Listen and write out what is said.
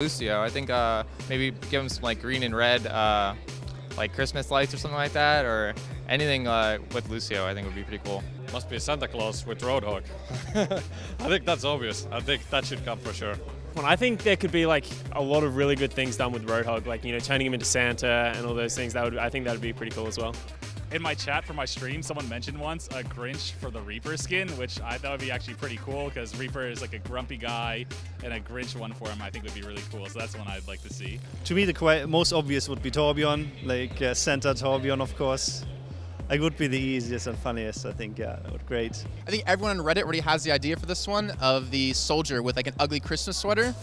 Lucio. I think uh, maybe give him some like green and red, uh, like Christmas lights or something like that, or anything uh, with Lucio. I think would be pretty cool. Must be a Santa Claus with Roadhog. I think that's obvious. I think that should come for sure. Well, I think there could be like a lot of really good things done with Roadhog, like you know turning him into Santa and all those things. That would I think that would be pretty cool as well. In my chat for my stream, someone mentioned once a Grinch for the Reaper skin, which I thought would be actually pretty cool because Reaper is like a grumpy guy, and a Grinch one for him I think would be really cool. So that's one I'd like to see. To me, the qui- most obvious would be Torbjorn, like uh, Santa Torbjorn, of course. Like would be the easiest and funniest. I think. Yeah, that would be great. I think everyone on Reddit already has the idea for this one of the soldier with like an ugly Christmas sweater.